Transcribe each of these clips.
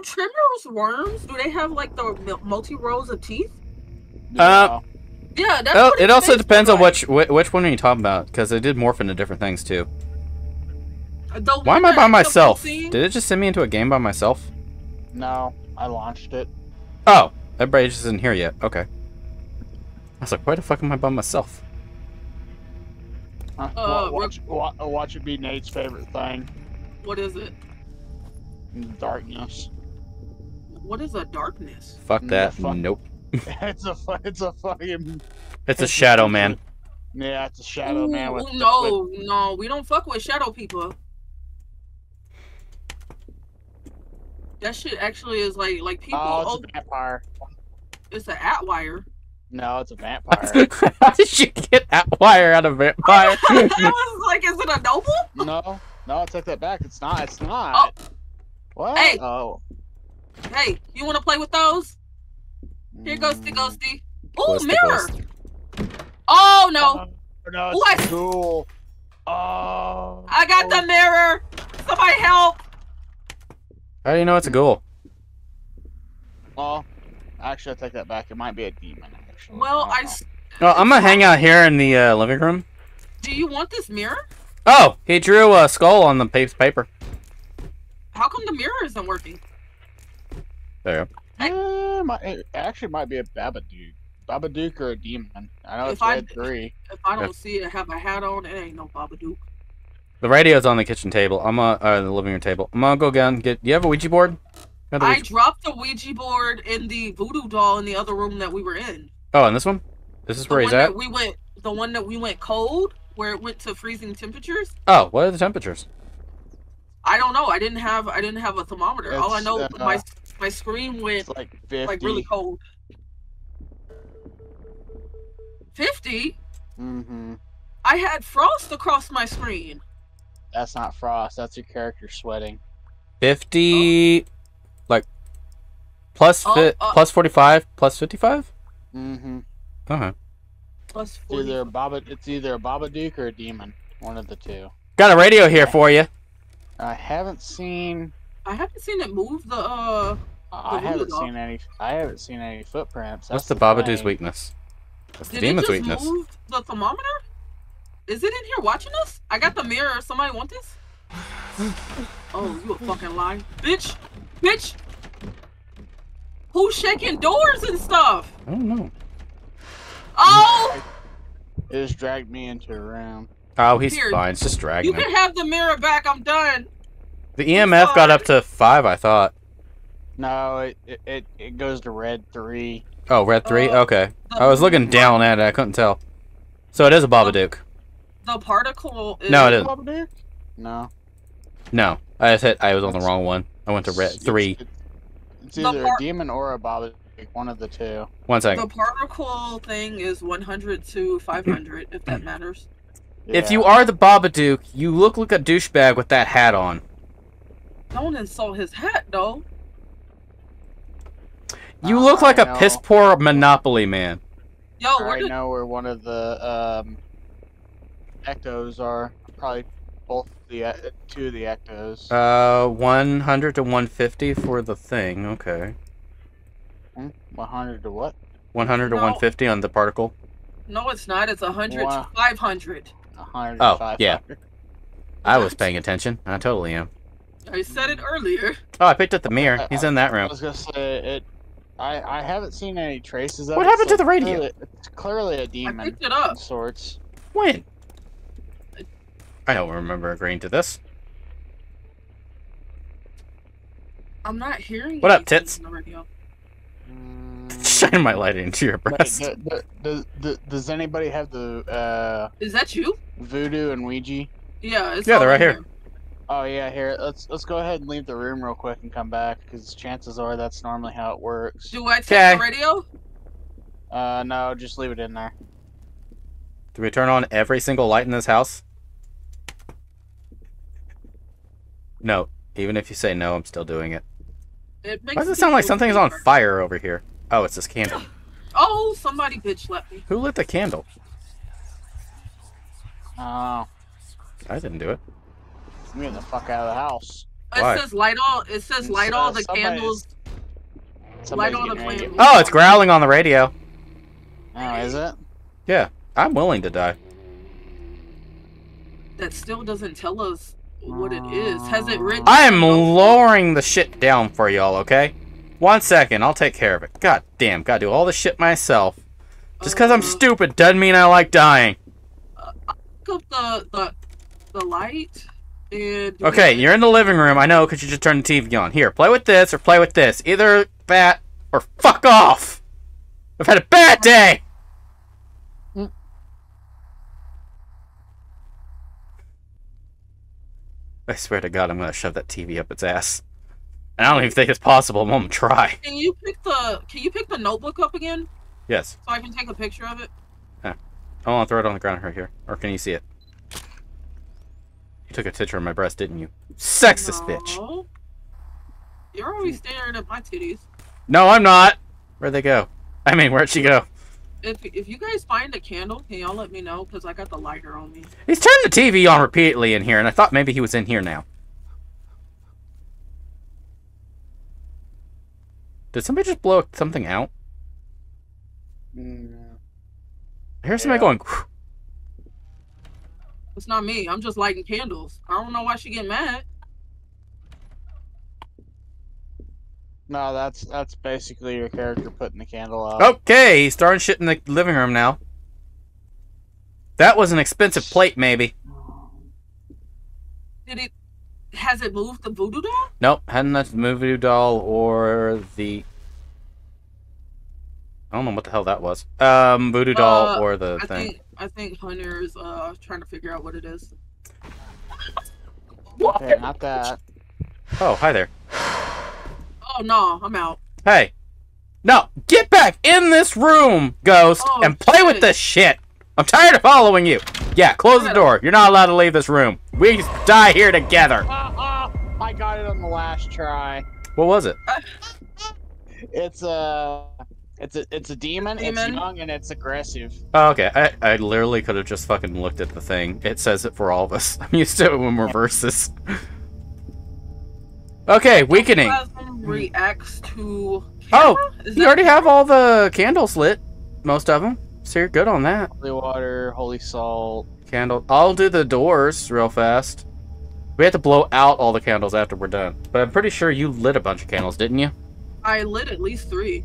do Tremors worms? Do they have like the multi rows of teeth? Uh, Yeah, that's Well, what it his also depends on looked which which one are you talking about because it did morph into different things too. The Why am I by myself? missing- Did it just send me into a game by myself? No, I launched it. Oh, everybody just isn't here yet. Okay. I was like, why the fuck am I by myself? Uh, Wa- watch, wa- watch it be Nate's favorite thing. What is it? Darkness. What is a darkness? Fuck Mm, that. fuck. Nope. it's a it's a fucking It's a shadow man. yeah, it's a shadow man with Ooh, no, no, we don't fuck with shadow people. That shit actually is like like people. Oh, Oh, it's a vampire. it's an Atwire. No, it's a vampire. How did you get that wire out of vampire? I was like, is it a noble? no, no, I take that back. It's not. It's not. What? Hey. Oh. Hey, you want to play with those? Here goes the Mm. ghosty. Ooh, Close mirror. close. Oh no, Oh, no, Ooh, cool. Oh. I got the mirror. Somebody help. How do you know it's a ghoul? Well, actually, I take that back. It might be a demon. Actually. Well, don't I. know. s- Oh, I'm gonna hang out here in the uh, living room. Do you want this mirror? Oh, he drew a skull on the pa- paper. How come the mirror isn't working? There. you Eh, might- it actually might be a Babadook. Babadook or a demon. I know If it's I- red three. If I don't Yeah. see it have a hat on, it ain't no Babadook. go. The radio's on the kitchen table. I'm on uh the living room table. I'm gonna go down and get. You have a Ouija board? Got the I dropped the Ouija board in the voodoo doll in the other room that we were in. Oh, and this one? This is The where he's at. we went, the one that we went cold, where it went to freezing temperatures. Oh, what are the temperatures? I don't know. I didn't have, I didn't have a thermometer. All I know, uh, my my screen went It's like fifty. like really cold. Fifty. Mm-hmm. I had frost across my screen. That's not frost. That's your character sweating. 50 like plus Oh, fi- uh, plus 45 plus 55 Mm-hmm. uh-huh Plus It's 40. either a Baba. It's either a Babadook or a demon. One of the two. got a radio here for you I haven't seen. I haven't seen it move the. uh I haven't seen any. I haven't seen any footprints. what's That's the babadook's thing. weakness that's the Did it demon's just weakness move the thermometer? Is it in here watching us? I got the mirror. Somebody want this? oh, you a fucking lie, bitch, bitch. Who's shaking doors and stuff? i don't know Oh, It just dragged me into a room. oh he's Here, fine it's just you dragging him can have the mirror back. I'm done. The emf got up to five i thought No, it it, it, it goes to red three. oh red three Uh, okay i was looking down at it i couldn't tell so it is a babadook The particle. Is, No, it isn't. Babadook? No. no i just hit i was on the wrong one i went to red three It's, it's either a demon or a Babadook. One of the two. one The particle thing is 100 to 500, if that matters. if you are the babadook you look like a douchebag with that hat on Don't insult his hat, though. you look like I a know. piss poor monopoly man Yo, I where did know where one of the um, ectos are. Probably both the uh, two of the ectos. Uh, 100 to 150 for the thing. Okay. Hmm? 100 to what? 100 to No. 150 on the particle. No, it's not. It's 100 Wow. to 500. 100 Oh, 500. yeah. I was paying attention. I totally am. I said it earlier. Oh, I picked up the mirror. He's in that room. I was gonna say it. I I haven't seen any traces of What it. happened so to the radio? Clearly, it's clearly a demon picked it up. of sorts. When? I don't remember agreeing to this. I'm not hearing What up, tits? on the radio. Mm, Shine my light into your wait, breast. d- d- does, does, does anybody have the uh, Is that you? voodoo and Ouija? Yeah, it's Yeah, they're right in here. Oh yeah, here. Let's let's go ahead and leave the room real quick and come back because chances are that's normally how it works. Do I take Okay. the radio? Uh, no, just leave it in there. Do we turn on every single light in this house? No. Even if you say no, I'm still doing it. It makes Why does it sound like feel something's on fire over here? Oh, it's this candle. Oh, somebody bitch left me. Who lit the candle? Oh, I didn't do it. I'm getting the fuck out of the house. It Why? says light all. It says It's, light uh, all the candles. Somebody's all the getting ready to flames. get- Oh, it's growling on the radio. Oh, is it? Yeah, I'm willing to die. That still doesn't tell us what it is. Has it written? I am lowering the shit down for y'all, okay? One second, I'll take care of it. God damn, gotta do all this shit myself. Just because I'm Uh, stupid doesn't mean I like dying. Pick up the the the light and. do Okay, you're in the living room, I know, because you just turned the TV on. Here, play with this or play with this. Either that or fuck off! I've had a bad day! I swear to God, I'm gonna shove that TV up its ass. And I don't even think it's possible. I'm gonna try. Can you pick the Can you pick the notebook up again Yes. so I can take a picture of it? I want to throw it on the ground right here. Or can you see it? You took a picture of my breast, didn't you? Sexist bitch. You're always staring at my titties. No, I'm not. Where'd they go? I mean, where'd she go? If if you guys find a candle, can y'all let me know? Cause I got the lighter on me. He's turned the TV on repeatedly in here, and I thought maybe he was in here now. Did somebody just blow something out? Mm, I hear somebody Yeah. going. It's not me. I'm just lighting candles. I don't know why she get mad. No, that's that's basically your character putting the candle out. Okay, he's throwing shit in the living room now. That was an expensive plate, maybe. Did it? Has it moved the voodoo doll? Nope, hadn't touched the movie doll or the. I don't know what the hell that was. Um, voodoo doll Uh, or the I thing. think I think Hunter's uh trying to figure out what it is. Okay, not that. Oh, hi there. Oh no, I'm out. Hey, no, get back in this room, Ghost, Oh, and play with shit. this shit. I'm tired of following you. Yeah, close the door. You're not allowed to leave this room. We die here together. Ah, ah, I got it on the last try. What was it? It's a, it's a, it's a demon. Demon? It's young and it's aggressive. Oh, okay. I, I literally could have just fucking looked at the thing. It says it for all of us. I'm used to it when we're versus. okay, weakening. Reacts to. Oh, camera? Is You already have all the candles lit, most of them. So you're good on that. Holy water, holy salt. Candle. I'll do the doors real fast. We have to blow out all the candles after we're done. But I'm pretty sure you lit a bunch of candles, didn't you? I lit at least three.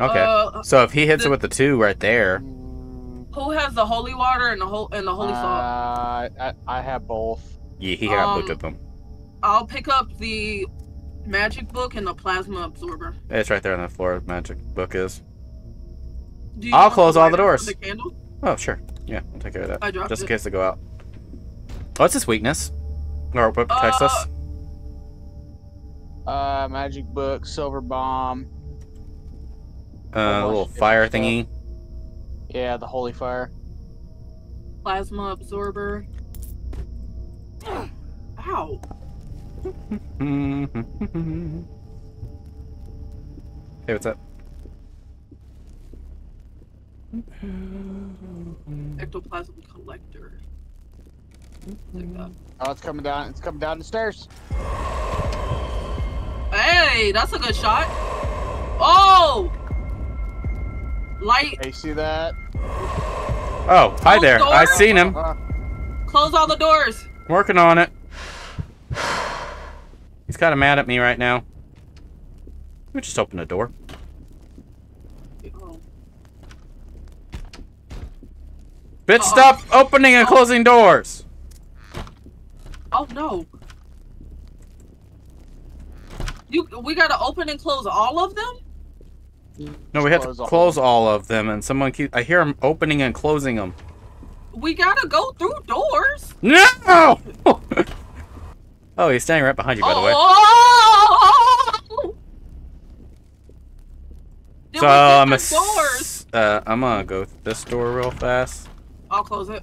Okay. Uh, so if he hits it with the two right there, who has the holy water and the whole and the holy salt? uh, I, I have both. yeah, he got Um, both of them. I'll pick up the magic book and the plasma absorber. It's right there on the floor. Magic book is. I'll close all the doors. The candle? Oh sure. Yeah, I'll take care of that. I dropped Just in it. case they go out. What's his weakness? Or what protects us? Uh, magic book, silver bomb. Uh, a little fire different thingy. Yeah, the holy fire. Plasma absorber. Ow. hey, what's up? Ectoplasm collector. Like that. Oh, it's coming down. It's coming down the stairs. Hey, that's a good shot. Oh! Light. Hey, you see that? Oh, hi Oh, there. door? I seen him. Uh, Close all the doors. Working on it. He's kind of mad at me right now. We just open the door. Oh. Bitch, Uh-oh. stop opening and Oh. closing doors. Oh no. You we gotta open and close all of them? No, we have to close all of them, and someone keep. I hear him opening and closing them. We gotta go through doors. No! oh, he's standing right behind you, by the way. Oh! So I'm a. doors. Uh, I'm gonna go through this door real fast. I'll close it.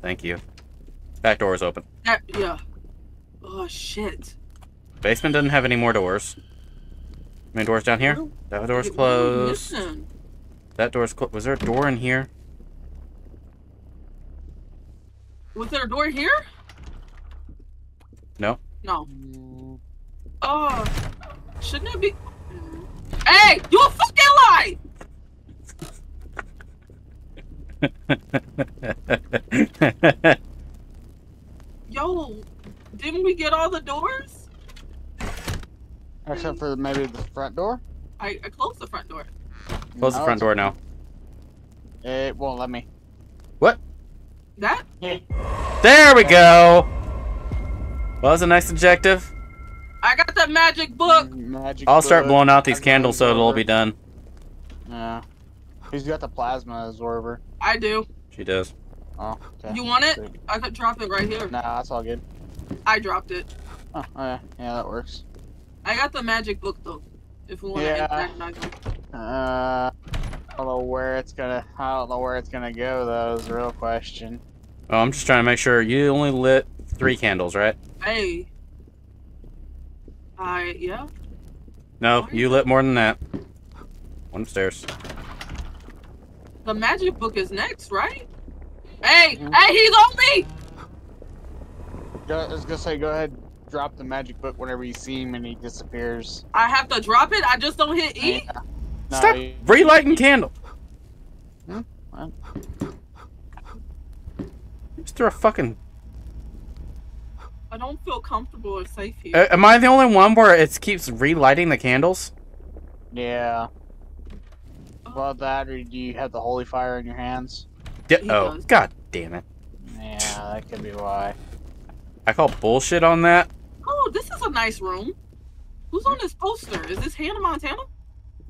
Thank you. Back door is open. That, yeah. Oh shit. Basement doesn't have any more doors. Main door's down here. That door's What are we closed. That door's closed. Was there a door in here? Was there a door here? No. No. Oh, shouldn't it be? Hey, you a fucking lie! Yo, didn't we get all the doors? Except for maybe the front door. I, I closed the front door. Close the front door now. It won't let me. What? That? There we go. Well, that's a nice objective. I got the magic book. Mm, magic. I'll start book, blowing out these magic candles so it'll all be done. Yeah. Who's got the plasma absorber? I do. She does. Oh, okay. You want it? I could drop it right here. Nah, that's all good. I dropped it. Oh, oh, yeah, yeah, that works. I got the magic book though. If we want to Yeah. antagonize them. Uh, I don't know where it's gonna. I don't know where it's gonna go though. Is the real question. Oh, I'm just trying to make sure you only lit three candles, right? Hey. I yeah. No, you lit more than that. One upstairs. The magic book is next, right? Hey, Mhm. hey, he's on me! I was gonna say, go ahead, drop the magic book whenever you see him and he disappears. I have to drop it. I just don't hit E. Yeah. No, Stop you- relighting candle. Hmm? What? Just throw a fucking. I don't feel comfortable or safe here. Uh, am I the only one where it keeps relighting the candles? Yeah. Well, that or do you have the holy fire in your hands? D- He oh, does. god damn it! Yeah, that could be why. I call bullshit on that. oh, this is a nice room. Who's on this poster? Is this Hannah Montana?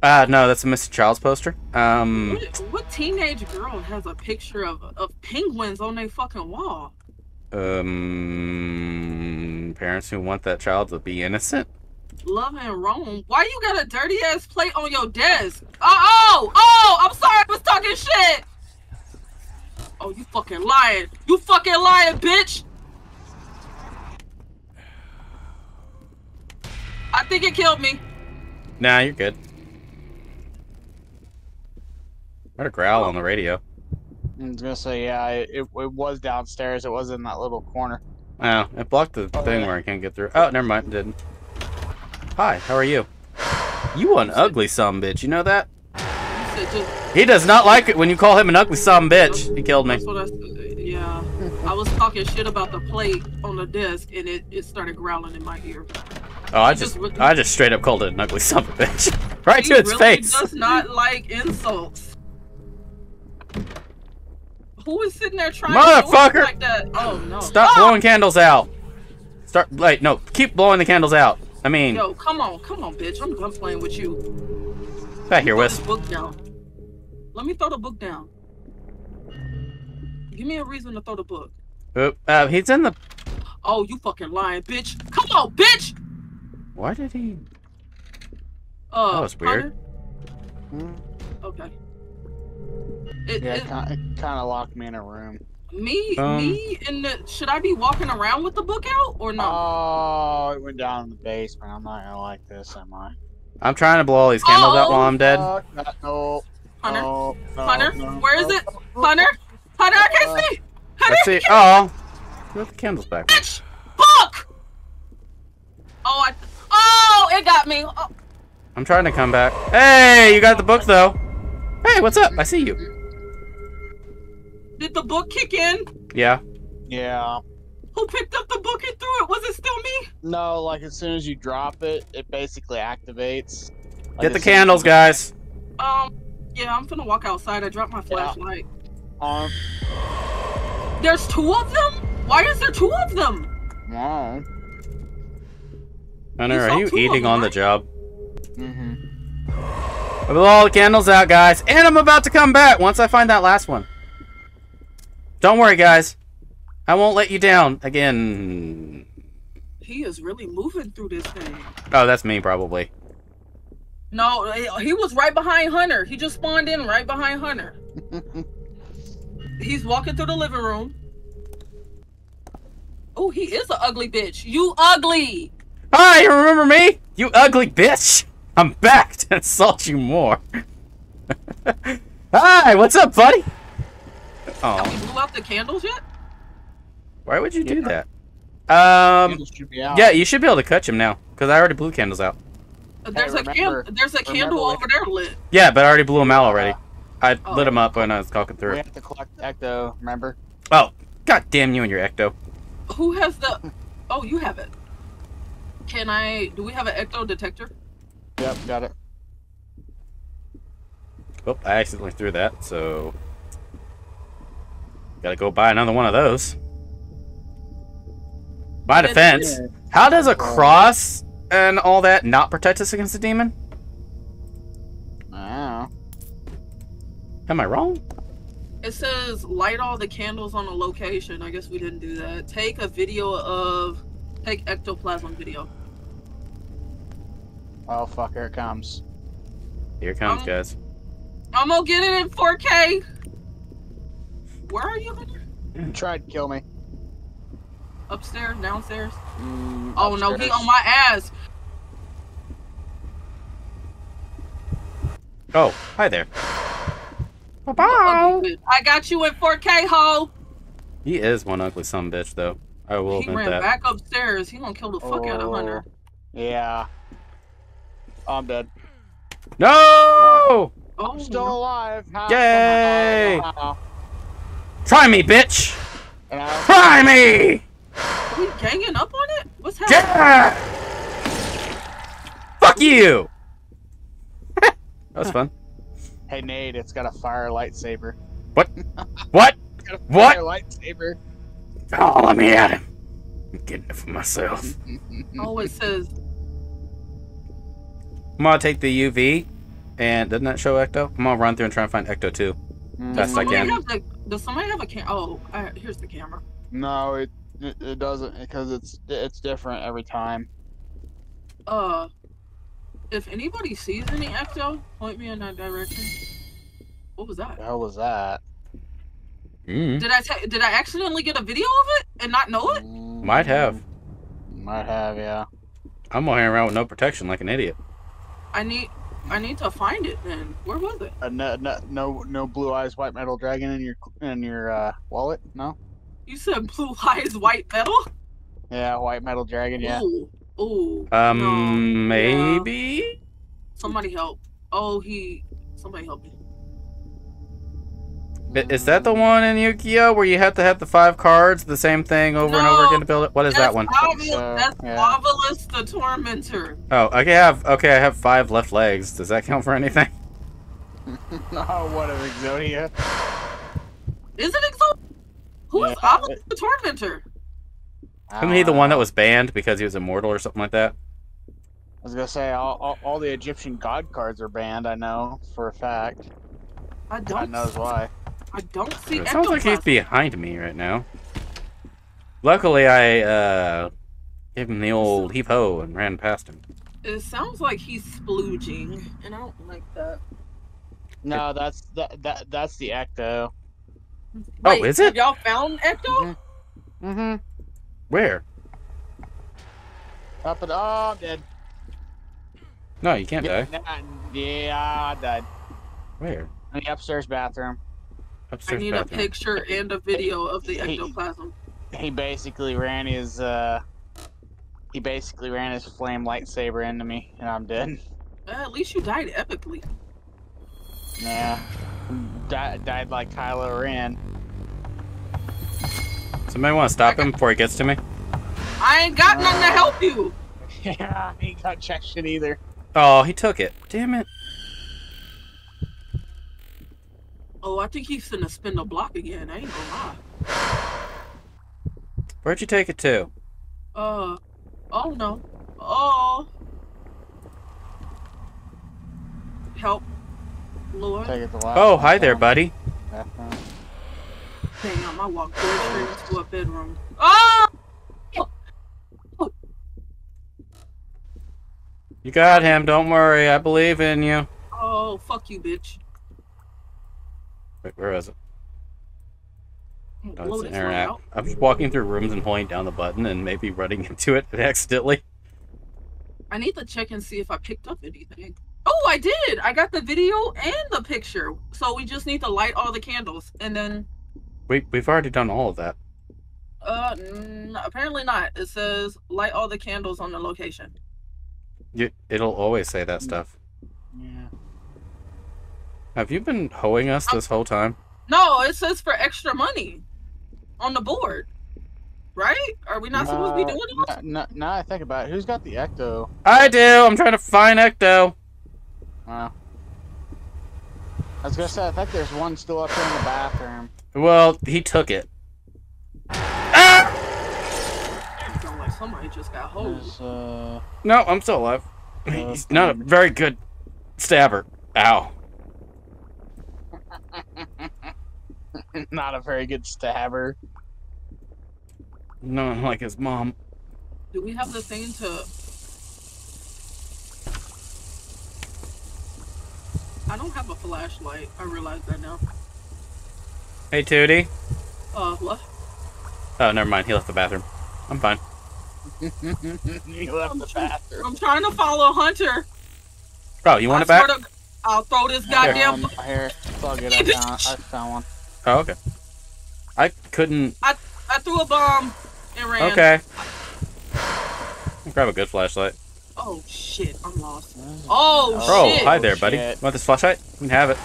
Uh, no, that's a Mr. Child's poster. Um, What, what teenage girl has a picture of of penguins on their fucking wall? um, parents who want that child to be innocent. Love and Rome. Why you got a dirty ass plate on your desk? Oh, oh, oh! I'm sorry, I was talking shit. Oh, you fucking lying! You fucking lying, bitch! I think it killed me. Nah, you're good. Heard a growl on the radio. I was gonna say, yeah, it, it, it was downstairs. It was in that little corner. Oh, it blocked the Oh, thing yeah. where I can't get through. Oh, never mind, it didn't. Hi, how are you? You an ugly some bitch, you know that? You said just. He does not like it when you call him an ugly some bitch. He killed me. That's what I. Yeah. I was talking shit about the plate on the desk, and it, it started growling in my ear. Oh, I just, just- I just straight up called it an ugly son of a bitch. right he to its really face. does not like insults. Who is sitting there trying to Motherfucker! like that? Oh no! Stop Ah! blowing candles out. Start, wait, no, keep blowing the candles out. I mean, Yo, come on, come on, bitch! I'm done playing with you. back here, Wisp. book down. Let me throw the book down. Give me a reason to throw the book. Oop, Uh, he's in the. Oh, you fucking lying, bitch! Come on, bitch! Why did he? Uh, That was weird. Hunter? Okay. It, Yeah, it, it, kind, of locked me in a room. me, Um, me, in the. Should I be walking around with the book out or no? Oh, it went down in the basement. I'm not gonna like this, am I? I'm trying to blow all these candles out while I'm dead. Fuck, no, no, Hunter, no, no, Hunter, no, where is no, it? no, Hunter, Hunter, I can't Uh, see. Hunter, Let's see. Oh, put the candles back. bitch, book. Oh, I. It got me. Oh, I'm trying to come back. Hey, you got the book though. Hey, what's up? I see you. did the book kick in? Yeah. Yeah. Who picked up the book and threw it? Was it still me? No, like as soon as you drop it, it basically activates. Like, Get the as soon as candles, you- guys. Um, yeah, I'm gonna walk outside. I dropped my flashlight. Yeah. Um, There's two of them? Why is there two of them? wow. Hunter, are you eating on the job? Mm-hmm. I blew all the candles out, guys, and I'm about to come back once I find that last one. Don't worry, guys. I won't let you down again. He is really moving through this thing. Oh, that's me, probably. No, he was right behind Hunter. He just spawned in right behind Hunter. He's walking through the living room. Oh, he is an ugly bitch. You ugly. Hi, you remember me? You ugly bitch. I'm back to insult you more. Hi, what's up, buddy? Have we Oh, blew out the candles yet? why would you do Yeah. that? Um, Candles should be out. yeah, you should be able to catch him now, because I already blew candles out. There's a remember- can- There's a candle when- over there lit. Yeah, but I already blew him out already. I Oh. lit him up when I was talking through. We through. have to collect Ecto, remember? Oh, god damn you and your ecto. Who has the? Oh, you have it. Can I? Do we have an ecto detector? Yep, got it. Oh, I accidentally threw that, so gotta go buy another one of those. My defense. How does a uh, cross and all that not protect us against the demon? Wow. Am I wrong? It says light all the candles on a location. I guess we didn't do that. Take a video of. Take ectoplasm video. Oh fuck, here it comes. Here it comes, Um, guys. I'm gonna get it in 4K. Where are you, Hunter? Tried to kill me. Upstairs, downstairs. Mm, Oh no, he on my ass. Oh, hi there. Ugly bitch. I got you in 4K, ho. He is one ugly son bitch, though. I will He admit ran that. back upstairs. He gonna kill the fuck out of Hunter. Oh, Yeah. Oh, I'm dead. No! Oh, I'm still alive. How, Yay! somehow, Try me, bitch! And I, Try me! Are we ganging up on it? What's happening? Yeah! Fuck you! that was fun. hey Nate, it's got a fire lightsaber. What? It's got a What? fire lightsaber. Oh, let me at him. I'm getting it for myself. Oh, it says I'm gonna take the UV, and doesn't that show Ecto? I'm gonna run through and try and find Ecto too. Best I can. have the, does somebody have a cam? Oh, uh, here's the camera. No, it, it it doesn't because it's it's different every time. Uh, if anybody sees any ecto, point me in that direction. What was that? The hell was that? Mm. Did I did I accidentally get a video of it and not know it? Might have. Might have, yeah. I'm walking around with no protection like an idiot. I need I need to find it then. Where was it? Uh, no, no, no, no blue eyes white metal dragon in your in your uh, wallet. No. You said blue eyes white metal? Yeah, white metal dragon. Yeah. Ooh. Ooh. Um, no. maybe? Somebody help. Oh, he. Somebody help me. I- Is that the one in Yu-Gi-Oh where you have to have the five cards, the same thing over and over No. again to build it? What is that one? Obvious, So, that's yeah. Marvelous the Tormentor. Oh, okay, I have okay, I have five left legs. Does that count for anything? oh, what an Exodia. Is it Exo? Who is Yeah, Obelisk the Tormentor? Isn't he the one that was banned because he was immortal or something like that? I was gonna say all, all, all the Egyptian god cards are banned. I know for a fact. I don't. knows why. I don't see. It sounds like he's behind me right now. Luckily, I uh gave him the old heave ho and ran past him. It sounds like he's splooging, and I don't like that. No, that's that, that that's the Ecto. Oh, is it? Y'all found Ecto? Mm-hmm. Where? Up and oh, I'm dead. No, you can't die. Yeah, yeah, I died. Where? In the upstairs bathroom. I Upstairs need a picture and a video of the Hey. ectoplasm. He basically ran his uh he basically ran his flame lightsaber into me and I'm dead. At least you died epically. Yeah. Di- died like Kylo Ren. Somebody want to stop him before he gets to me? I ain't got nothing to help you. Yeah, he got check shit either. Oh, he took it. Damn it. Oh, I think he's finna spin the block again. I ain't gonna lie. Where'd you take it to? Uh, oh no. Oh. Help. Lord. Take it to Oh, hi there, buddy. bathroom. Damn, I walked dead straight into a bedroom. Oh! You got him. Don't worry. I believe in you. Oh, fuck you, bitch. Wait, where was it? Oh, it's an this error one app. out. I'm just walking through rooms and holding down the button and maybe running into it accidentally. I need to check and see if I picked up anything. Oh, I did. I got the video and the picture. So we just need to light all the candles and then We we've already done all of that. Uh, apparently not. It says light all the candles on the location. You, it'll always say that stuff. Yeah. Have you been hoeing us this whole time? No, it says for extra money on the board. Right? Are we not supposed to be doing it? No, no, now I think about it, who's got the ecto? I do. I'm trying to find Ecto. Uh, I was gonna say I think there's one still up here in the bathroom. Well, he took it. Ah! Sound like somebody just got hosed. Uh, No, I'm still alive. Uh, He's not a very good stabber. Ow. not a very good stabber. No, like his mom. Do we have the thing to? I don't have a flashlight. I realize that now. Hey, Tootie. Uh, what? Oh, never mind. He left the bathroom. I'm fine. you left the bathroom. I'm trying to follow Hunter. Oh, you want I it back? swear to- I'll throw this goddamn. Um, here, it's all good. I found, I found one. Oh, okay. I couldn't. I I threw a bomb and ran. Okay. I'll grab a good flashlight. Oh shit, I'm lost. Oh, oh Bro, shit. hi there, buddy. shit. Want this flashlight? You can have it.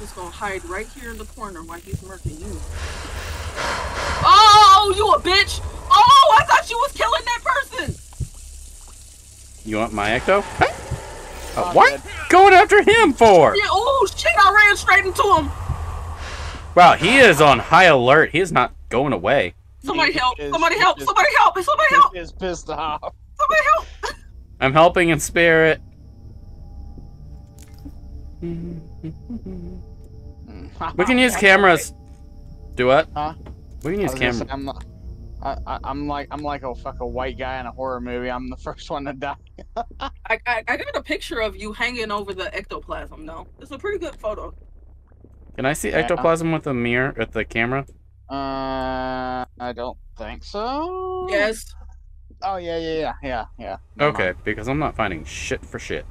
Just gonna hide right here in the corner while he's murking you. Oh, you a bitch! Oh, I thought you was killing that person. You want my ecto? Huh? Oh, what? Going after him for? Yeah. Oh shit, I ran straight into him. Wow, he is on high alert. He is not going away. Somebody help! is- Somebody help! is- Somebody help! Somebody help! Is pissed off. Somebody help! I'm helping in spirit. We can use cameras. Do what? Huh? We can use was gonna say, cameras. I'm, not- I, I, I'm like I'm like a fucking white guy in a horror movie. I'm the first one to die. I, I I got a picture of you hanging over the ectoplasm. though. it's a pretty good photo. Can I see ectoplasm with a mirror with the camera? Uh, I don't think so. Yes, Oh yeah, yeah, yeah, yeah, yeah. Never Okay, mind. because I'm not finding shit for shit.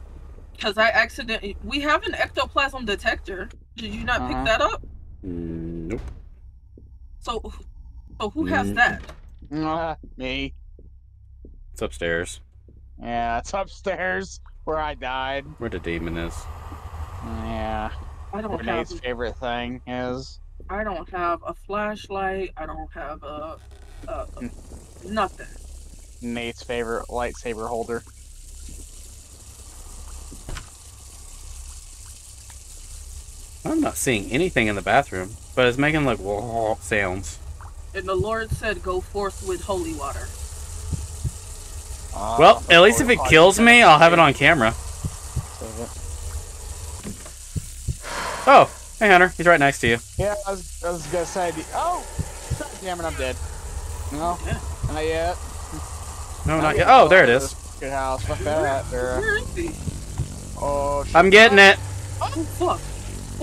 because I accidentally. We have an ectoplasm detector. Did you not Uh-huh. pick that up? Nope. So, so who has Mm. that? Uh, me. It's upstairs. Yeah, it's upstairs where I died. Where the demon is. Yeah, I don't where Nate's have. favorite thing is. I don't have a flashlight. I don't have a, a, a nothing. Nate's favorite lightsaber holder. I'm not seeing anything in the bathroom, but it's making like whoa sounds. And the Lord said, "Go forth with holy water." Uh, Well, at least if it kills me, I'll have it on camera. Oh, hey Hunter, he's right next to you. Yeah, I was, I was gonna say. the- Oh, God damn it, I'm dead. No, Yeah. not yet. No, not yet. Oh, there it is. Good house. Fuck that. There. Where is he? Oh, shit. I'm getting it. Oh fuck!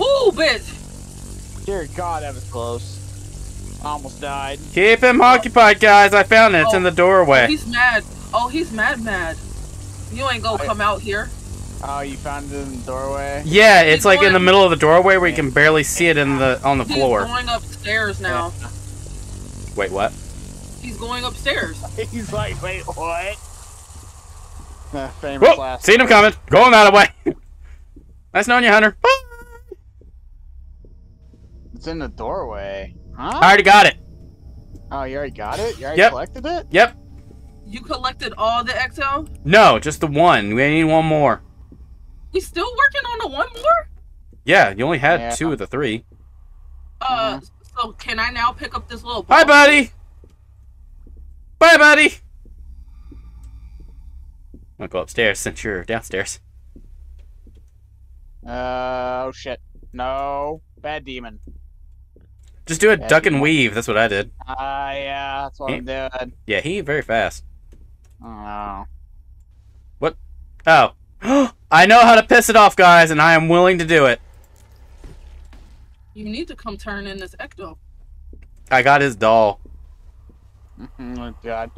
Ooh, bitch! Dear God, that was close. I almost died. Keep him occupied, guys. I found it. It's in the Oh, doorway. he's mad. Oh, he's mad, mad. You ain't gonna I- come out here. Oh, you found it in the doorway. Yeah, it's He's like in the middle of the doorway where you can barely see it in the on the He's floor. going upstairs now. Wait, what? He's going upstairs. He's like, wait, what? Uh, famous Whoa! last. Seen him coming. Going that way. nice knowing you, Hunter. It's in the doorway. Huh? I already got it. Oh, you already got it? You already Yep. collected it? Yep. You collected all the XL. No, just the one. We need one more. We still working on the one more. Yeah, you only had Yeah. two of the three. Uh, so can I now pick up this little? Hi, ball? buddy. Bye, buddy. I'll go upstairs since you're downstairs. Uh, oh shit. No. Bad demon. Just do a Yeah, duck and weave. That's what I did. Ah, yeah, that's what I'm doing. Yeah, he very fast. Oh. What? Oh. I know how to piss it off, guys, and I am willing to do it. You need to come turn in this ecto. I got his doll. oh god.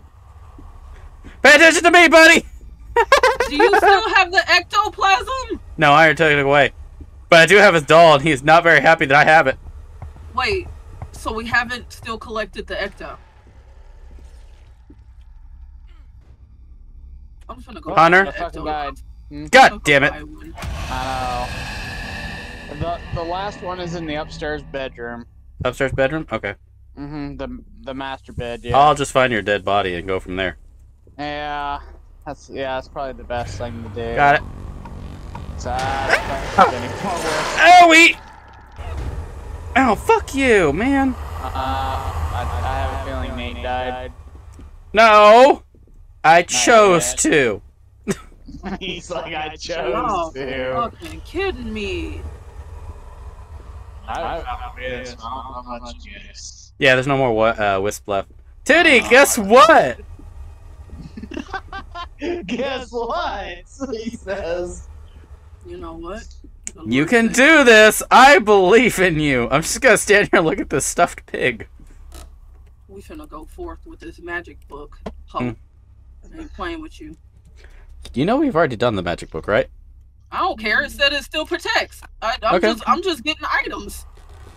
Pay attention to me, buddy! Do you still have the ectoplasm? No, I already took it away. But I do have his doll, and he is not very happy that I have it. Wait. So we haven't still collected the ecto. I'm just gonna go. Hunter? buy The fucking Ecto. guy. I'm God damn it. buy. I know. The the last one is in the upstairs bedroom. Upstairs bedroom? Okay. Mm-hmm. The the master bed. Yeah. I'll just find your dead body and go from there. Yeah. That's yeah. That's probably the best thing to do. Got it. So, that's not getting forward. Owie! Oh, fuck you, man. Uh, I, I have a feeling Nate died. No! I chose to. He's like, I Oh, chose to. fucking kidding me. I found don't know how much it is. Yeah, there's no more wa- uh, wisp left. Tootie, guess what? Guess what? He says. You know what? You can said- do this. I believe in you. I'm just gonna stand here and look at this stuffed pig. We finna go forth with this magic book. Huh. Hmm. I ain't playing with you. You know we've already done the magic book, right? I don't care. It said it still protects. I, I'm Okay. just I'm just getting items.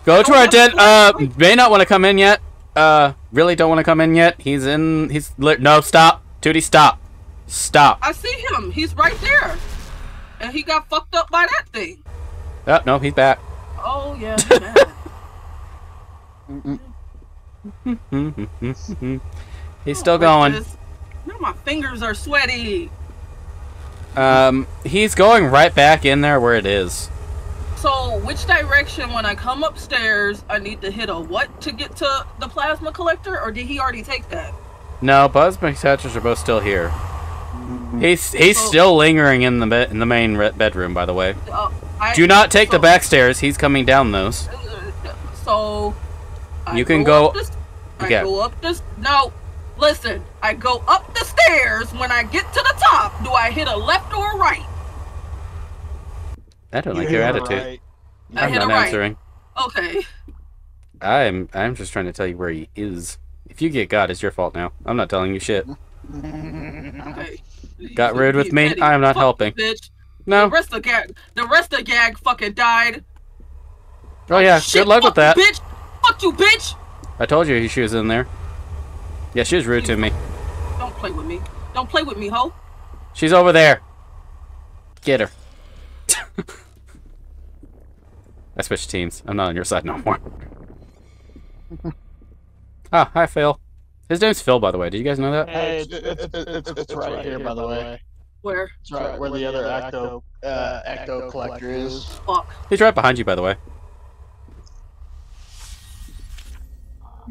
Go to our dead. Uh, may not want to come in yet. Uh, really don't want to come in yet. He's in. He's li- no. Stop, Tootie. Stop. Stop. I see him. He's right there. And he got fucked up by that thing. Oh no, he's back. Oh yeah. he's he's still like going. Now my fingers are sweaty. Um, he's going right back in there where it is. So which direction when I come upstairs I need to hit a what to get to the plasma collector or did he already take that? No, Buzz McTetchers are both still here. He's he's So- still lingering in the be- in the main re- bedroom. By the way, Uh, I, do not take the back stairs. He's coming down those. So I You can go- Up the, I go up this. No, listen. I go up the stairs. When I get to the top, do I hit a left or a right? I don't like your attitude. I I'm hit a not right. answering. Okay. I'm I'm just trying to tell you where he is. If you get God, it's your fault now. I'm not telling you shit. Okay. Got rude with me? petty I am not fuck helping. Bitch. The No. rest of gag. The rest of gag fucking died. Oh yeah. Shit, Good luck with that. you, bitch. Fuck you, bitch. I told you she was in there. Yeah, she was rude to me. Don't play with me. Don't play with me, ho. She's over there. Get her. I switched teams. I'm not on your side no more. ah, hi Phil. His name's Phil, by the way. Did you guys know that? Hey, it's, it's, it's, it's, it's right here, by the way. Where? It's right where the other ecto uh, ecto collector is. Fuck. He's right behind you, by the way.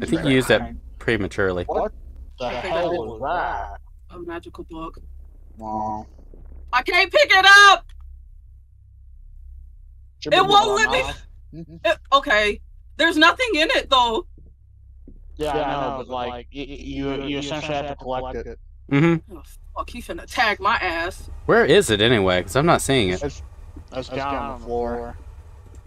I think you used that prematurely. What the hell was that? A magical book. Wow. I can't pick it up. It won't let me. It- okay. There's nothing in it though. Yeah, I know, but like, y- y- you you essentially have to collect it. Mm-hmm. Oh, fuck, he finna tag my ass. Where is it anyway? Because I'm not seeing it. It's, it's down on the floor.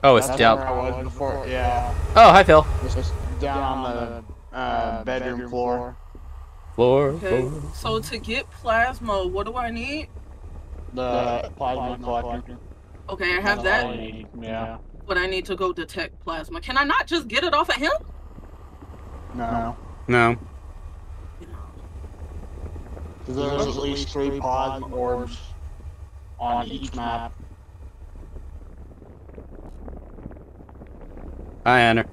Oh, it's That's down. where I was before. Yeah, Oh, hi Phil. it's just down on the uh, bedroom floor. Floor. Okay. floor. So to get plasma, what do I need? The plasma collector. Okay, I have That's all that, you need, Yeah. but I need to go detect plasma. Can I not just get it off of him? No. No. Because there's at least three plasma orbs on each map. Hi, Anna.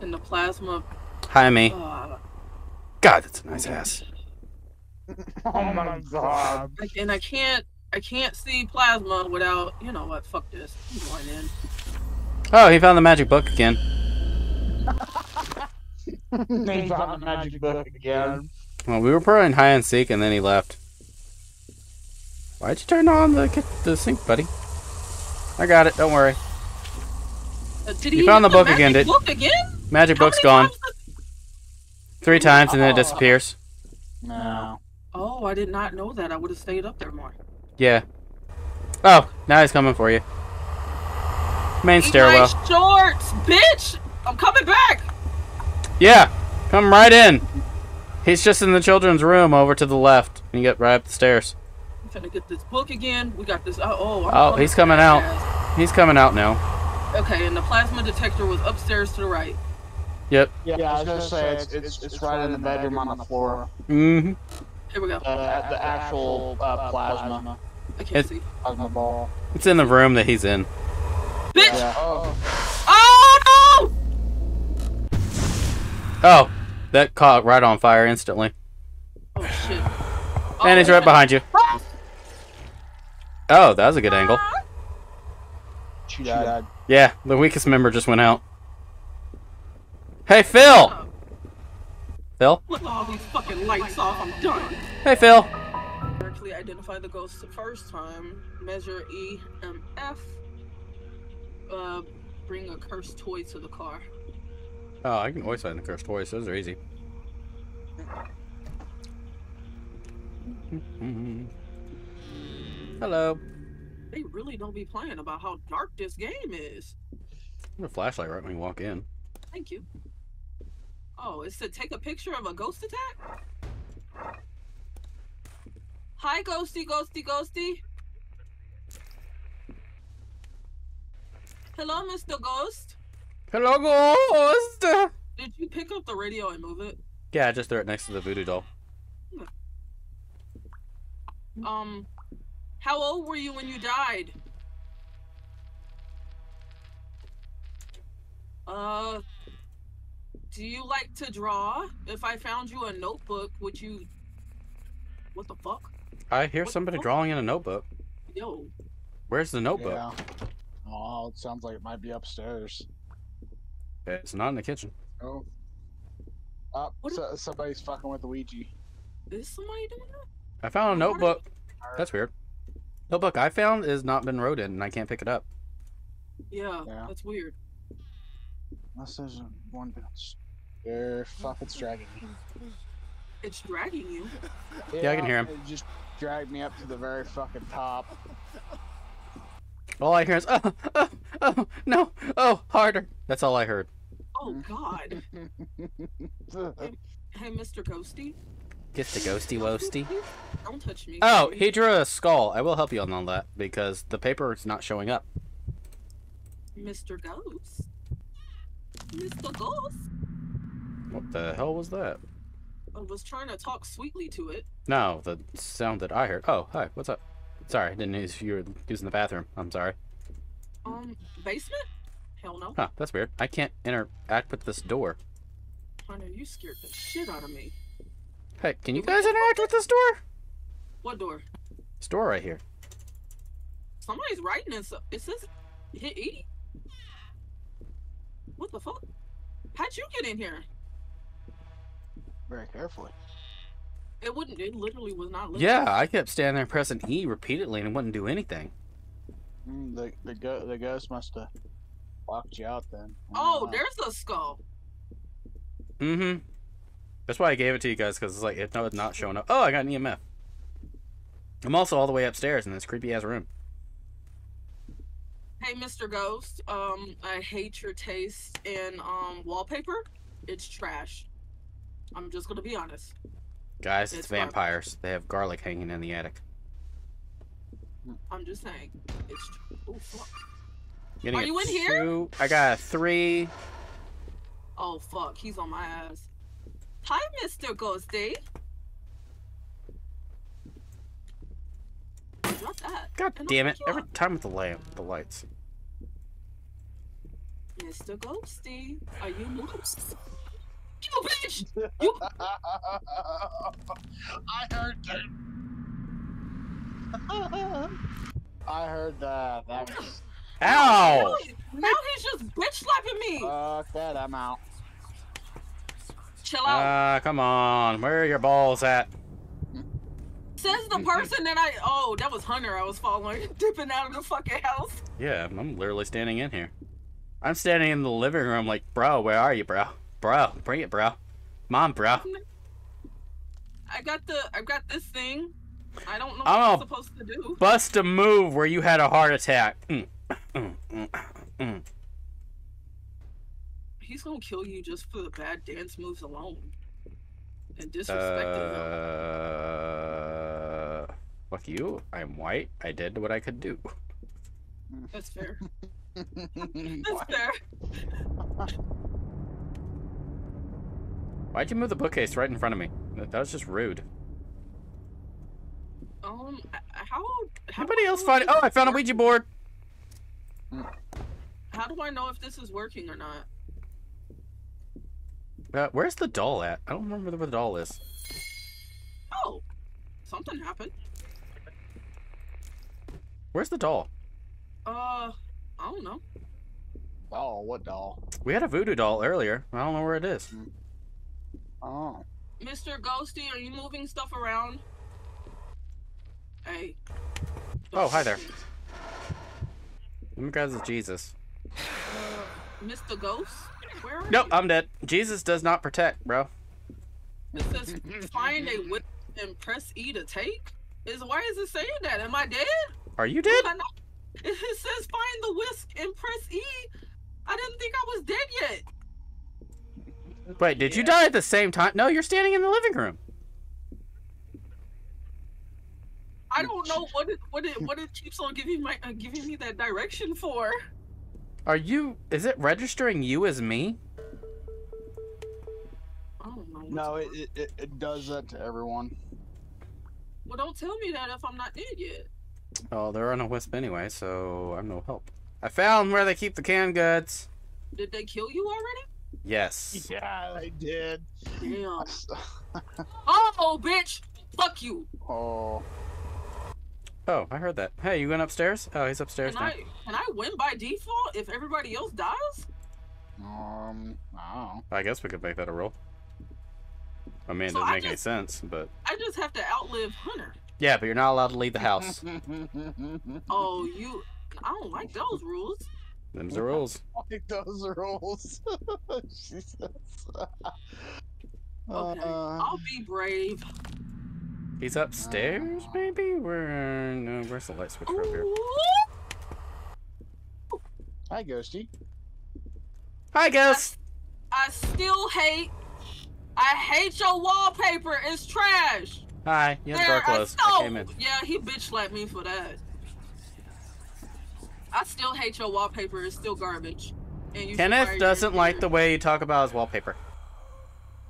And the plasma. Hi, me. God, that's a nice ass. Oh my god. And I can't. I can't see plasma without. You know what? Fuck this. I'm going in. Oh, he found the magic book again. they found the magic book again. Well, we were playing high and seek, and then he left. Why'd you turn on the the sink, buddy? I got it. Don't worry. Uh, did You he found hit the book again, magic did- Book again? Magic How book's many gone times did- three times, and then it Oh. disappears. No. Oh, I did not know that. I would have stayed up there more. Yeah. Oh, now he's coming for you. Main Eat stairwell. my shorts, bitch! I'm coming back. Yeah, come right in. He's just in the children's room over to the left. You get right up the stairs. I'm trying to get this book again. We got this. Oh, oh, I'm Oh, he's coming out. fast. He's coming out now. Okay, and the plasma detector was upstairs to the right. Yep. Yeah, I was gonna say it's it's, it's right in the bedroom on the floor. Mm-hmm. Here we go. Uh, the actual uh, plasma I can't It- see. plasma ball. It's in the room that he's in. Bitch! Yeah. Oh. Oh no! Oh, that caught right on fire instantly. Oh shit. And he's Oh, right behind you. Oh, that was a good angle. She died. Yeah, the weakest member just went out. Hey, Phil! Phil? Flip all these fucking lights off. I'm done. Hey, Phil. Correctly identify the ghost the first time. Measure EMF. Uh, bring a cursed toy to the car. Oh, I can always find the cursed toys. Those are easy. Hello. They really don't be playing about how dark this game is. a flashlight right when you walk in. Thank you. Oh, it's to take a picture of a ghost attack? Hi, ghosty, ghosty, ghosty. Hello, Mr. Ghost. Hello, ghost! Did you pick up the radio and move it? Yeah, I just throw it next to the voodoo doll. Um, how old were you when you died? Uh, do you like to draw? If I found you a notebook, would you? What the fuck? I hear What somebody drawing in a notebook. Yo, Where's the notebook? Yeah. Oh, it sounds like it might be upstairs. It's not in the kitchen. Oh. Oh, What so, somebody's fucking with the Ouija. is somebody doing that? I found a What are notebook. That's weird. Notebook I found is not been wrote in, and I can't pick it up. Yeah, Yeah. that's weird. Unless there's one bounce. They're fucking dragging me. It's dragging you. Yeah, I can hear 'em. It just dragged me up to the very fucking top. All I hear is, oh, oh, oh, no, oh, harder. That's all I heard. Oh God. Hey, Mr. Ghosty. Get the ghosty woasty. Don't touch me. Oh, please. he drew a skull. I will help you on all that because the paper is not showing up. Mr. Ghost. Mr. Ghost. What the hell was that? I was trying to talk sweetly to it. No, the sound that I heard. Oh, hi, what's up? Sorry, I didn't know you were using the bathroom. I'm sorry. Um, basement? Hell no. Huh, that's weird. I can't interact with this door. Hunter, you scared the shit out of me. Hey, can you guys interact with this door? What door? This door right here. Somebody's writing this. It says hit E. What the fuck? How'd you get in here? Very carefully. It wouldn't. It literally was not. Lit. Yeah, I kept standing there pressing E repeatedly and it wouldn't do anything. Mm, the the go- the ghost must have locked you out then. Oh, know. there's a skull. Mm-hmm. That's why I gave it to you guys because it's like it's not not showing up. Oh, I got an EMF. I'm also all the way upstairs in this creepy ass room. Hey, Mr. Ghost. Um, I hate your taste in um wallpaper. It's trash. I'm just gonna be honest. Guys, it's It's vampires. They have garlic hanging in the attic. I'm just saying. It's. Oh fuck. Are you in here? I got a three. Oh fuck. He's on my ass. Hi, Mr. Ghosty. Drop that. God damn it! Every up. time with the lamp, the lights. Mr. Ghosty, are you lost? You bitch! You I heard that. I heard that. That was. Ow! Now he's just bitch slapping me. Fuck that. I'm out. Chill out. Ah, come on. Where are your balls at? Says the person that I. Oh, that was Hunter. I was following, dipping out of the fucking house. Yeah, I'm literally standing in here. I'm standing in the living room like, bro, where are you, bro? Bro, bring it, bro. Mom, bro. I got the. I got this thing. I don't know what. I'm supposed to do. Bust a move where you had a heart attack. Mm, mm, mm, mm. He's gonna kill you just for the bad dance moves alone. And disrespecting them. Uh, fuck you. I'm white. I did what I could do. That's fair. That's fair. Why'd you move the bookcase right in front of me? That that was just rude. Um, how? how Anybody else know find it? Oh, I this found a Ouija board. How do I know if this is working or not? Uh, where's the doll at? I don't remember where the doll is. Oh, something happened. Where's the doll? Uh, I don't know. Oh, what doll? We had a voodoo doll earlier. I don't know where it is. Oh. Mr. Ghosty, are you moving stuff around? Hey. Oh, hi there. Let me grab the Jesus. Uh, Mr. Ghost? Where are Nope, you? I'm dead. Jesus does not protect, bro. It says find a whip and press E to take? Is why is it saying that? Am I dead? Are you dead? Am I not- It says find the whisk and press E. I didn't think I was dead yet. Wait, did you die at the same time? No, you're standing in the living room. I don't know what it what it what it keeps on giving my uh, giving me that direction for. Are you? Is it registering you as me? I don't know. what's No, it, it, it, it does that to everyone. Well, don't tell me that if I'm not dead yet. Oh, they're on a wisp anyway, so I'm no help. I found where they keep the canned goods. Did they kill you already? Yes. Yeah, I did. Damn. Oh, bitch! Fuck you. oh. Oh, I heard that. Hey, you went upstairs? Oh, he's upstairs Can now. I can I win by default if everybody else dies? Um, I I guess we could make that a rule. I mean, it So doesn't I make any sense, but I just have to outlive Hunter. yeah, but you're not allowed to leave the house. Oh, you. I don't like those rules. Them's the rules. like those rules. Jesus. Okay, Uh, I'll be brave. He's upstairs, maybe? Where? No, where's the light switch over here? Hi, Ghosty. Hi, Ghost. I still hate. I hate your wallpaper. It's trash. Hi. You have There, door I closed. I stole- came in. Yeah, he bitch slapped me for that. I still hate your wallpaper. It's still garbage. And you Kenneth doesn't like the way you talk about his wallpaper.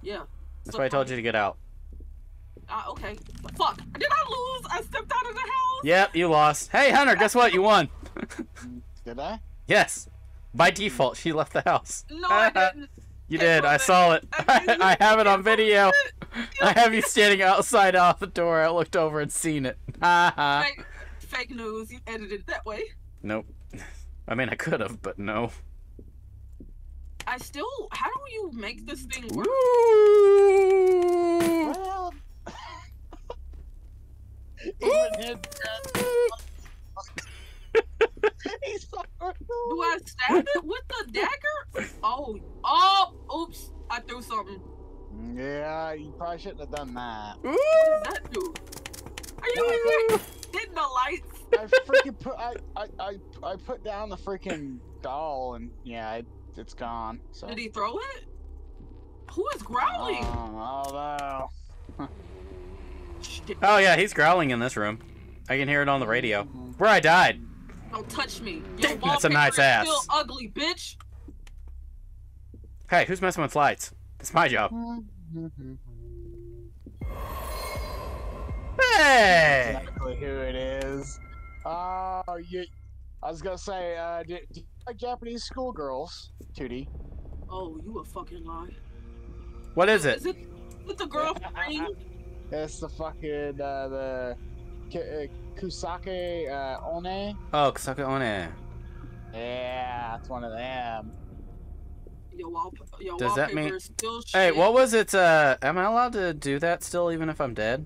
Yeah. That's why I told you to get out. Uh, okay. Fuck. Did I lose? I stepped out of the house. Yep, you lost. Hey, Hunter, guess what? You won. Did I? yes. By default, she left the house. No, I didn't. You did. I saw it. I. I have it on video. I have you standing outside out the door. I looked over and seen it. Ha ha. Fake, fake news. You edited it that way. Nope. I mean, I could have, but no. I still. How do you make this thing work? Woo! Well. Even him. He's so Do I stab it with the dagger? Oh, oh, oops! I threw something. Yeah, you probably shouldn't have done that. What does that do? Are you even hitting the lights? I freaking put I, I I I put down the freaking doll and yeah, it, it's gone. So. Did he throw it? Who is growling? Oh, no. Oh yeah, he's growling in this room. I can hear it on the radio. Where I died. don't touch me. Your That's a nice wallpaper is ass. Still ugly, bitch. Hey, who's messing with lights? It's my job. Hey! exactly who it is. Oh, you. I was gonna say, uh, do, do you like Japanese schoolgirls, Tootie? Oh, you a fucking lie. What is Is it? it with the girl from Ring? It's the fucking uh, the K- uh, Kusake uh, One. Oh, Kusaka One. Yeah, it's one of them. Your, wall, your Does that mean- still shit. Hey, what was it? Uh, am I allowed to do that still, even if I'm dead?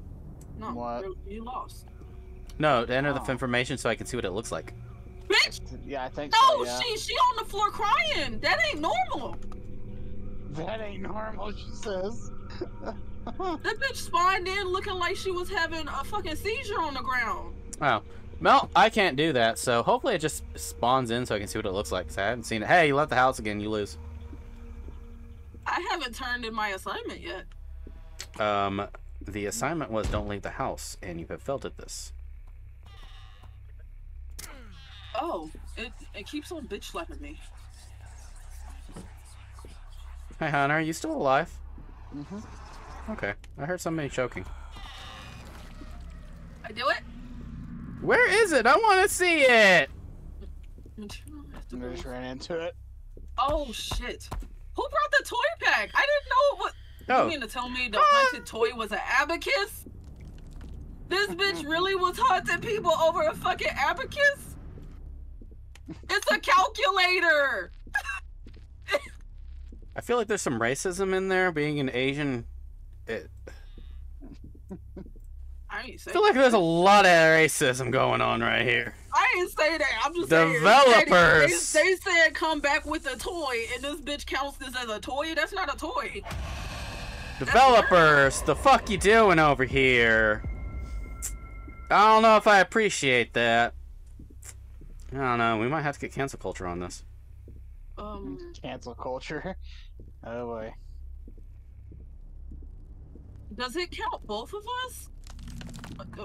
No, What? you- you lost. No, to enter the Oh. information so I can see what it looks like. Bitch! Yeah, I think No, so. Yeah. she she on the floor crying. That ain't normal. That ain't normal, she says. That bitch spawned in looking like she was having a fucking seizure on the ground. Oh. Well, I can't do that, so hopefully it just spawns in so I can see what it looks like. 'cause I haven't seen it. Hey, you left the house again, you lose. I haven't turned in my assignment yet. Um, the assignment was don't leave the house, and you have failed at this. Oh, it it keeps on bitch slapping me. Hi, Hunter, are you still alive? Mm-hmm. Okay. I heard somebody choking. I do it. Where is it? I want to see it. I just ran into it. Oh shit! Who brought the toy pack? I didn't know what. Oh. You mean to tell me the haunted toy was an abacus? This bitch really was haunting people over a fucking abacus? It's a calculator. I feel like there's some racism in there, being an Asian. It, I ain't. I feel like there's a lot of racism going on right here. I ain't say that. I'm just Developers. saying. They, they said come back with a toy, and this bitch counts this as a toy. That's not a toy. Developers, the fuck you doing over here? I don't know if I appreciate that. I don't know. We might have to get cancel culture on this. Um, Cancel culture. Oh boy. does it count both of us?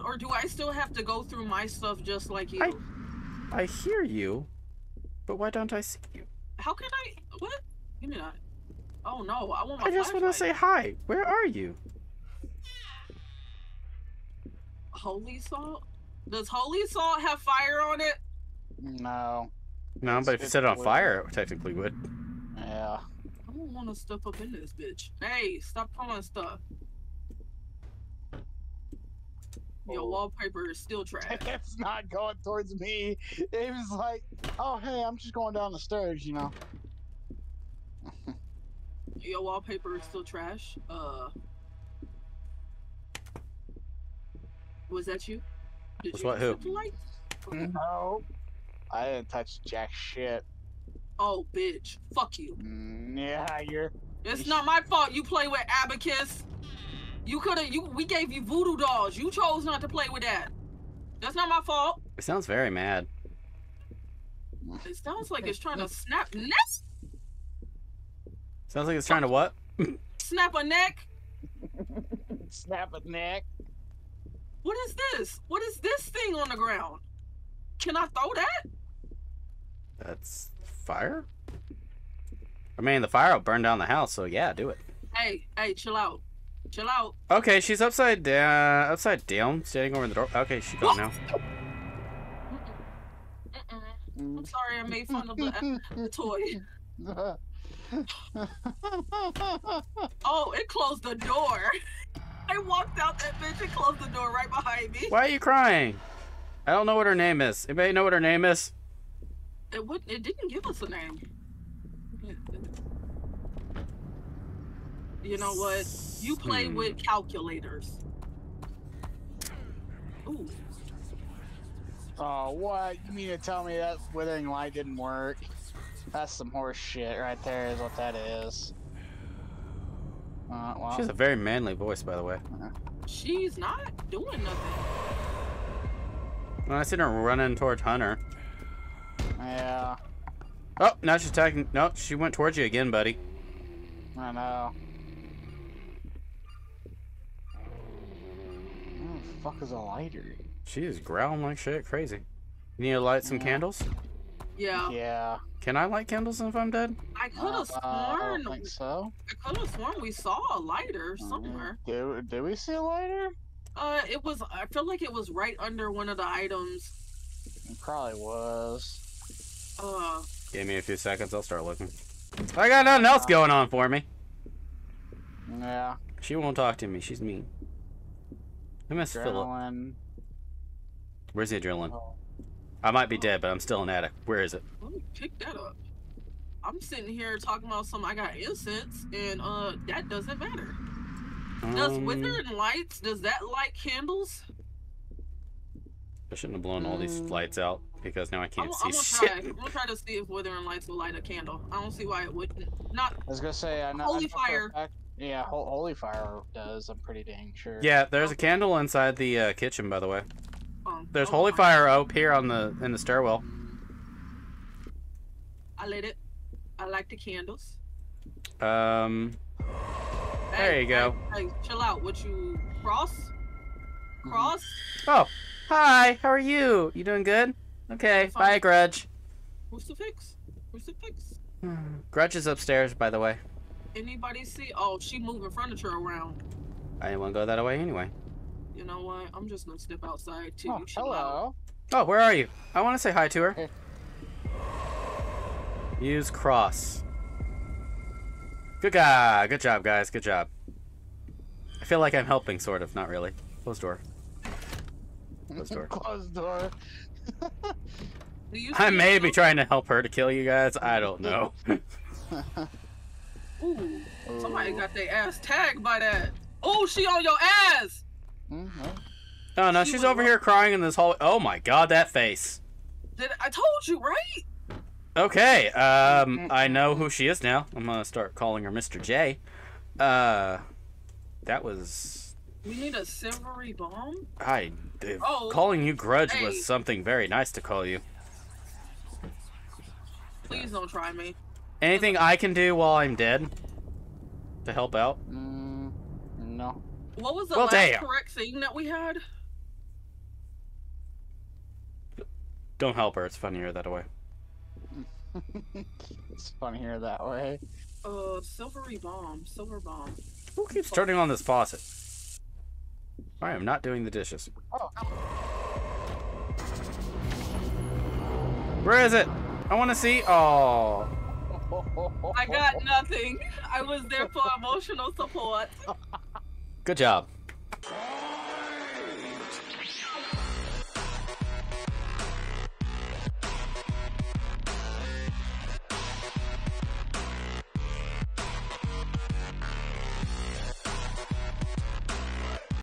Or do I still have to go through my stuff just like you? I- I hear you, but why don't I see you? How can I? What? Give me that. Oh no, I want my I just want to say hi. Where are you? holy salt. Does holy salt have fire on it? No. No, It's- but if you set it on fire, it technically would. Yeah. I don't want to step up in this bitch. Hey, stop calling stuff. Your Oh. wallpaper is still trash. It's not going towards me. It was like, oh hey, I'm just going down the stairs, you know. Your wallpaper is still trash. Uh, was that you? Did Was you what, who? set the lights? No. I didn't touch jack shit. Oh, bitch! Fuck you. Mm, yeah, you're. It's not my fault. You play with abacus. You could have. You we gave you voodoo dolls. You chose not to play with that. That's not my fault. It sounds very mad. It sounds like it's trying to snap neck. Sounds like it's trying to what? Snap a neck. Snap a neck. What is this? What is this thing on the ground? Can I throw that? That's fire? I mean, the fire will burn down the house, so yeah, do it. Hey, hey, chill out. Chill out. Okay, she's upside down, upside down, standing over the door. Okay, she's gone now. I'm sorry I made fun of the, uh, the toy. Oh, it closed the door. I walked out that bitch and closed the door right behind me. Why are you crying? I don't know what her name is. Anybody know what her name is? It would. It didn't give us a name. You know what? You play Hmm. with calculators. Ooh. oh, what? You mean to tell me that withering light didn't work? That's some horse shit right there, is what that is. Uh, well, She has a very manly voice, by the way. She's not doing nothing. When I seen her running towards Hunter. yeah, Oh, now she's attacking. No, she went towards you again, buddy. I know. Where the fuck is a lighter? She is growling like shit. Crazy. You need to light some Yeah. candles? Yeah. Yeah. Can I light candles if I'm dead? I could have Uh, I sworn. don't think so. I could have sworn we saw a lighter somewhere. Did, did we see a lighter? Uh, it was. I feel like it was right under one of the items. It probably was. Uh, Give me a few seconds. I'll start looking. I got nothing else going on for me. Yeah. She won't talk to me. She's mean. I miss Philip. Where's the adrenaline? Oh. I might be dead, but I'm still an addict. Where is it? let me pick that up. I'm sitting here talking about some. I got incense, and uh, that doesn't matter. Does Um, withering lights? Does that light candles? I shouldn't have blown all these Mm. lights out because now I can't I'm see gonna shit. try. I'm gonna try to see if withering lights will light a candle. I don't see why it wouldn't. Not. I was gonna say, I know. I Holy know for fire. fact- yeah, ho- holy fire does. I'm pretty dang sure. Yeah, there's a candle inside the uh, kitchen, by the way. Um, There's oh, holy fire up here on the in the stairwell. I lit it. I like the candles. Um, There Hey, you go. Hey, hey, chill out. What you cross? Mm-hmm. Cross? oh, hi. How are you? You doing good? Okay. Fine. Bye, Grudge. Crucifix? Crucifix? Hmm. Grudge is upstairs, by the way. Anybody see? Oh, she moving furniture around. I didn't want to go that way anyway. You know what? I'm just gonna step outside too. Oh, you chill out. hello. Oh, where are you? I want to say hi to her. Use cross. Good guy. Good job, guys. Good job. I feel like I'm helping, sort of. Not really. Close door. Close door. Closed door. I may be trying to help her to kill you guys. I don't know. Ooh, somebody got their ass tagged by that. Oh, she on your ass. Mhm. oh no, She she's over wrong. here crying in this hallway. Oh my god, that face. Did I told you right? Okay, um, I know who she is now. I'm gonna start calling her Mr. J. Uh, that was We need a silvery bomb. I. uh, Oh, calling you Grudge hey. was something very nice to call you. Please don't try me. Anything I can do while I'm dead to help out? Mm, no. What was the Well, last damn. correct thing that we had? Don't help her. It's funnier that way. It's funnier that way. Uh, silvery bomb, silver bomb. Who keeps turning on this faucet? I am not doing the dishes. Oh, Where is it? I want to see. Oh, I got nothing. I was there for emotional support. good job.